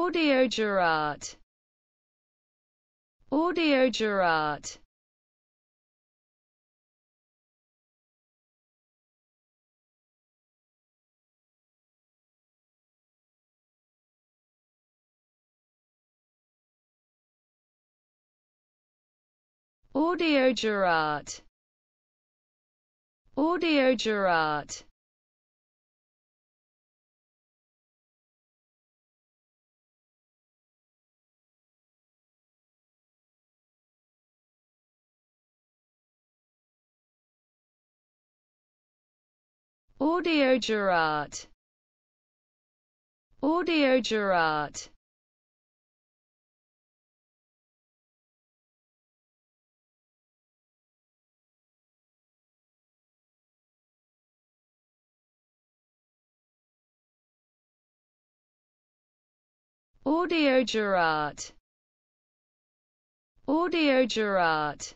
Audio Gerard Audio Gerard Audio Gerard Audio Gerard Audio Gerard. Audio Gerard. Audio Gerard. Audio Gerard.